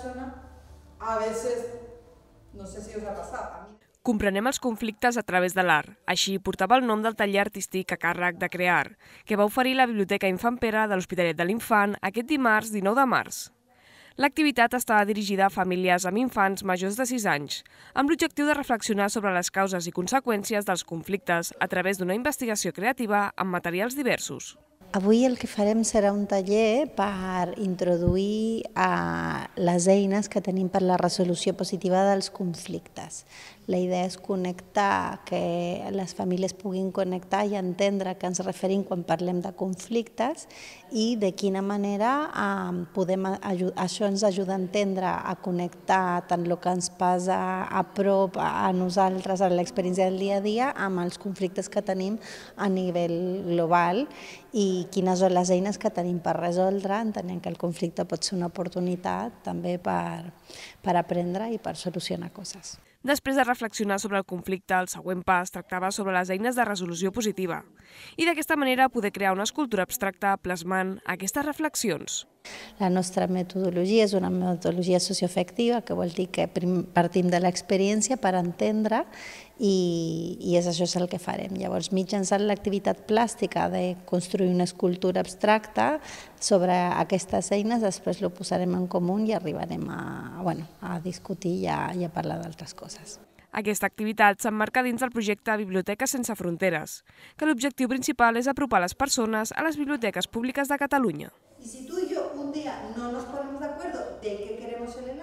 persona, a veces, no sé si os ha pasado, a. Comprenem els conflictes a través de l'art. Així portava el nom del taller artístic a càrrec de Crear, que va oferir la Biblioteca Infant Pere de l'Hospitalet de l'Infant aquest dimarts 19 de març. L'activitat estava dirigida a famílies amb infants majors de 6 anys, amb l'objectiu de reflexionar sobre les causes i conseqüències dels conflictes a través d'una investigació creativa amb materials diversos. Avui el que farem serà un taller per introduir a les eines que tenim per la resolució positiva dels conflictes. La idea és connectar, que les famílies puguin connectar i entendre que ens referim quan parlem de conflictes i de quina manera eh, podem això ens ajuda a entendre, a connectar tant el que ens passa a prop a nosaltres, a l'experiència del dia a dia, amb els conflictes que tenim a nivell global i quines són les eines que tenim per resoldre, entenent que el conflicte pot ser una oportunitat també per, per aprendre i per solucionar coses. Després de reflexionar sobre el conflicte, el següent pas tractava sobre les eines de resolució positiva i d'aquesta manera poder crear una escultura abstracta plasmant aquestes reflexions. La nostra metodologia és una metodologia socioafectiva, que vol dir que partim de l'experiència per entendre i, i és això és el que farem. Llavors, mitjançant l'activitat plàstica de construir una escultura abstracta sobre aquestes eines, després ho posarem en comú i arribarem a, bueno, a discutir i a, i a parlar d'altres coses. Aquesta activitat s'emmarca dins del projecte Biblioteques sense fronteres, que l'objectiu principal és apropar les persones a les biblioteques públiques de Catalunya. I si tu i jo un dia no nos ponemos de acuerdo de qué queremos el helado,